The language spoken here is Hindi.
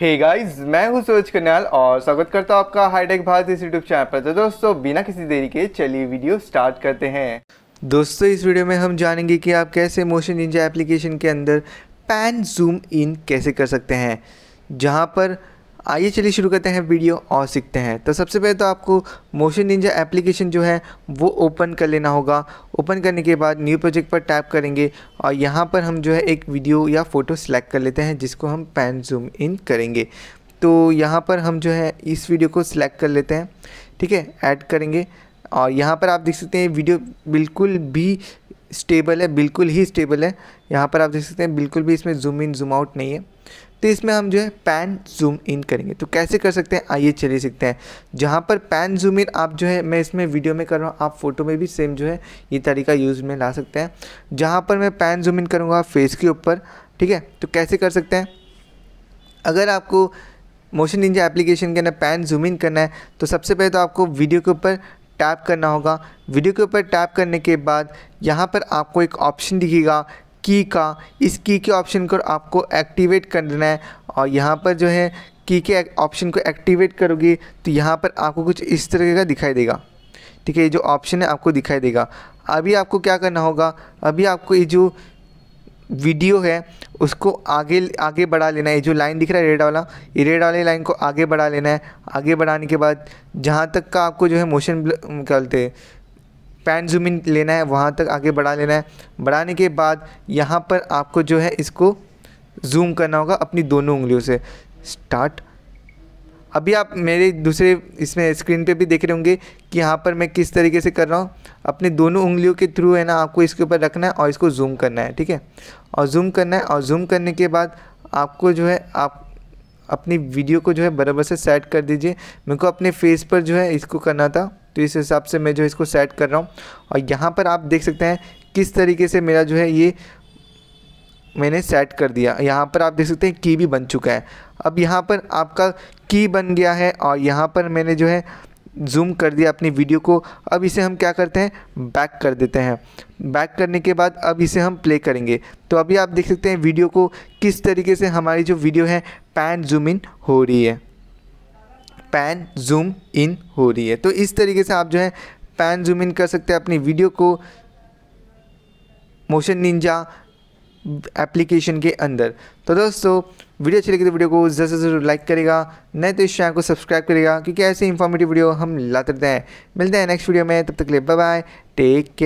हे गाइस मैं हूँ सूरज कन्याल और स्वागत करता हूँ आपका हाईटेक भारत इस यूट्यूब चैनल पर। तो दोस्तों, बिना किसी देरी के चलिए वीडियो स्टार्ट करते हैं। दोस्तों, इस वीडियो में हम जानेंगे कि आप कैसे मोशन इंजा एप्लीकेशन के अंदर पैन जूम इन कैसे कर सकते हैं, जहाँ पर आइए चलिए शुरू करते हैं वीडियो और सीखते हैं। तो सबसे पहले तो आपको मोशन निंजा एप्लीकेशन जो है, वो ओपन कर लेना होगा। ओपन करने के बाद न्यू प्रोजेक्ट पर टैप करेंगे और यहाँ पर हम जो है एक वीडियो या फ़ोटो सेलेक्ट कर लेते हैं, जिसको हम पैन जूम इन करेंगे। तो यहाँ पर हम जो है, इस वीडियो को सिलेक्ट कर लेते हैं। ठीक है ऐड करेंगे और यहाँ पर आप देख सकते हैं वीडियो बिल्कुल भी स्टेबल है, बिल्कुल ही स्टेबल है। यहाँ पर आप देख सकते हैं, बिल्कुल भी इसमें जूम इन जूम आउट नहीं है। तो इसमें हम जो है पैन जूम इन करेंगे। तो कैसे कर सकते हैं? आइए चले सकते हैं। जहाँ पर पैन जूम इन आप जो है, मैं इसमें वीडियो में कर रहा हूँ, आप फ़ोटो में भी सेम जो है, ये तरीका यूज़ में ला सकते हैं। जहाँ पर मैं पैन जूम इन करूँगा फेस के ऊपर, ठीक है? तो कैसे कर सकते हैं? अगर आपको मोशन इंजा एप्लीकेशन के अंदर पैन जूम इन करना है तो सबसे पहले तो आपको वीडियो के ऊपर टैप करना होगा। वीडियो के ऊपर टैप करने के बाद यहाँ पर आपको एक ऑप्शन दिखेगा, की का। इस की के ऑप्शन को आपको एक्टिवेट कर देना है और यहाँ पर जो है की के ऑप्शन को एक्टिवेट करोगे तो यहाँ पर आपको कुछ इस तरह का दिखाई देगा। ठीक है, ये जो ऑप्शन है आपको दिखाई देगा। अभी आपको क्या करना होगा, अभी आपको ये जो वीडियो है, उसको आगे आगे बढ़ा लेना है। जो लाइन दिख रहा है रेड वाला, ये रेड वाले लाइन को आगे बढ़ा लेना है। आगे बढ़ाने के बाद जहाँ तक का आपको जो है मोशन क्या बोलते हैं पैन जूम इन लेना है, वहाँ तक आगे बढ़ा लेना है। बढ़ाने के बाद यहाँ पर आपको जो है इसको जूम करना होगा अपनी दोनों उंगलियों से। स्टार्ट अभी आप मेरे दूसरे इसमें स्क्रीन पे भी देख रहे होंगे कि यहाँ पर मैं किस तरीके से कर रहा हूँ। अपने दोनों उंगलियों के थ्रू है ना, आपको इसके ऊपर रखना है और इसको जूम करना है, ठीक है? और जूम करना है और जूम करने के बाद आपको जो है, आप अपनी वीडियो को जो है बराबर से सेट कर दीजिए। मेरे को अपने फेस पर जो है इसको करना था तो इस हिसाब से मैं जो इसको सेट कर रहा हूँ। और यहाँ पर आप देख सकते हैं किस तरीके से मेरा जो है ये मैंने सेट कर दिया। यहाँ पर आप देख सकते हैं की भी बन चुका है। अब यहाँ पर आपका की बन गया है और यहाँ पर मैंने जो है जूम कर दिया अपनी वीडियो को। अब इसे हम क्या करते हैं? बैक कर देते हैं। बैक करने के बाद अब इसे हम प्ले करेंगे। तो अभी आप देख सकते हैं वीडियो को किस तरीके से हमारी जो वीडियो है पैन जूम इन हो रही है। पैन जूम इन हो रही है। तो इस तरीके से आप जो है पैन जूम इन कर सकते हैं अपनी वीडियो को। मोशन निंजा एप्लीकेशन के अंदर। तो दोस्तों, वीडियो अच्छी लगी तो वीडियो को ज़रूर ज़रूर लाइक करेगा नहीं तो इस चैनल को सब्सक्राइब करेगा, क्योंकि ऐसे इंफॉर्मेटिव वीडियो हम लाते रहते हैं। मिलते हैं नेक्स्ट वीडियो में, तब तक ले बाय बाय टेक केयर